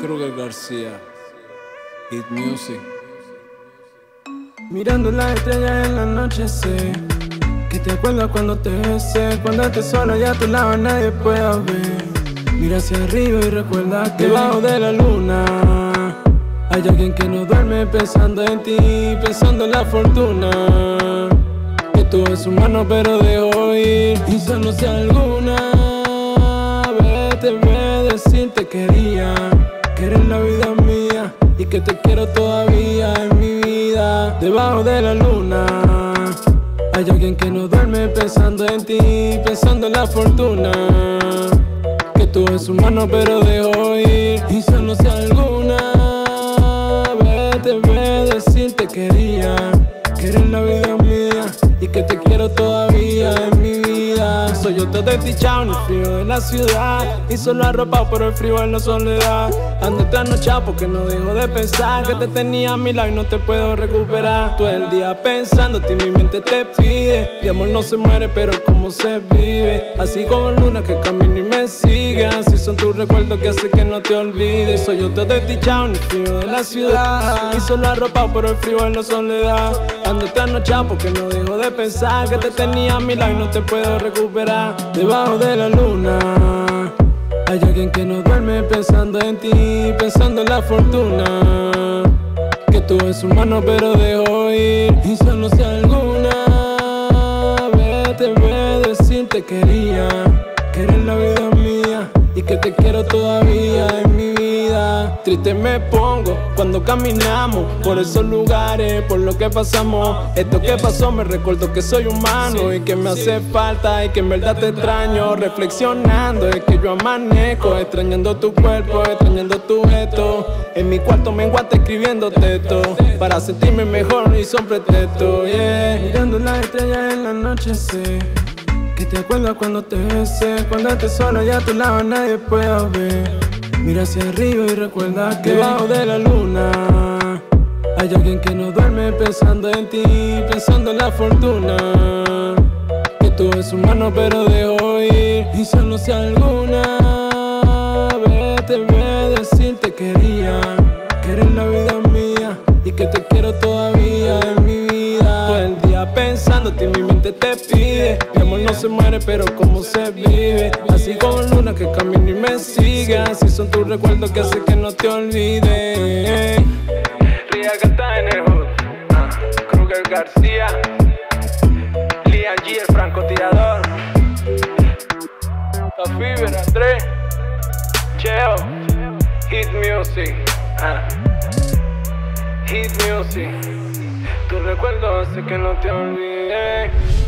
Kruger García. Hit Music. Mirando las estrellas en la noche sé Que te acuerdas cuando te besé Cuando estés sola y a tu lado nadie pueda ver Mira hacia arriba y recuerda que debajo de la luna Hay alguien que no duerme pensando en ti Pensando en la fortuna Que tú en su mano pero dejo ir Y solo si alguna quería Que eres la vida mía y que te quiero todavía en mi vida. Debajo de la luna hay alguien que no duerme pensando en ti, pensando en la fortuna. Que tú en su mano pero dejo ir. Y solo si alguna vez te ve decir te quería, que eres la vida mía y que te quiero todavía en mi vida. Soy otro desdichado en el frío de la ciudad y solo arropado por el frío en la soledad. Ando trasnochado porque no dejo de pensar que te tenía a mi lado y no te puedo recuperar. Todo el día pensándote y mi mente te pide. Mi amor no se muere, pero como se vive. Así como luna que camina y me sigue. Así son tus recuerdos que hacen que no te olvides. Soy otro desdichado en el frío de la ciudad y solo arropado por el frío en la soledad. Ando trasnochado porque no dejo de pensar que te tenía a mi lado y no te puedo recuperar. Debajo de la luna hay alguien que no duerme pensando en ti, pensando en la fortuna. Que tú en su mano pero dejo ir. Y solo si alguna vez te ve decir te quería, que eres la vida mía y que te quiero todavía en mi vida. Triste me pongo cuando caminamos por esos lugares, por lo que pasamos. Esto que pasó me recuerdo que soy humano y que me hace falta y que en verdad te extraño. Reflexionando es que yo amanezco, extrañando tu cuerpo, extrañando tu gesto. En mi cuarto me enguate escribiendo texto para sentirme mejor y son pretextos. Yeah. Mirando las estrellas en la noche sé que te acuerdas cuando te besé, cuando estés solo y a tu lado nadie pueda ver. Mira hacia arriba y recuerda que debajo de la luna hay alguien que no duerme pensando en ti, pensando en la fortuna. Que tú en su mano pero dejo ir. Y solo si alguna vez te ve decir te quería, que eres la vida mía y que te quiero todavía Mi amor no se muere, pero como se vive. Así como luna que camina y me sigue. Así son tus recuerdos que hacen que no te olvides. Ría que en el hood. Ah, Kruger García. Lian G, el francotirador. La Fibra, Andrés. Cheo. Hit Music. Ah. Hit Music. Tu recuerdo hace que no te olvides.